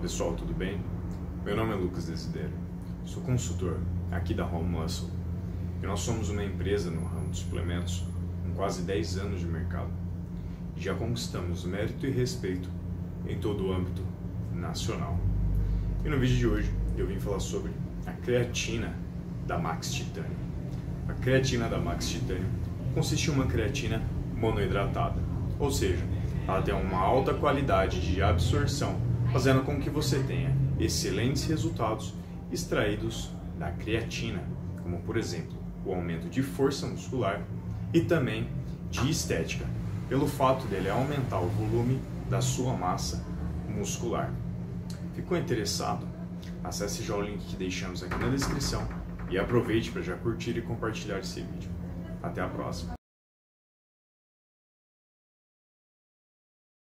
pessoal, tudo bem? Meu nome é Lucas Desidério, sou consultor aqui da Home Muscle e nós somos uma empresa no ramo de suplementos com quase 10 anos de mercado já conquistamos mérito e respeito em todo o âmbito nacional. E no vídeo de hoje eu vim falar sobre a creatina da Max Titânio. A creatina da Max Titânio consiste em uma creatina monoidratada, ou seja, ela tem uma alta qualidade de absorção fazendo com que você tenha excelentes resultados extraídos da creatina, como por exemplo o aumento de força muscular e também de estética, pelo fato dele aumentar o volume da sua massa muscular. Ficou interessado? Acesse já o link que deixamos aqui na descrição e aproveite para já curtir e compartilhar esse vídeo. Até a próxima!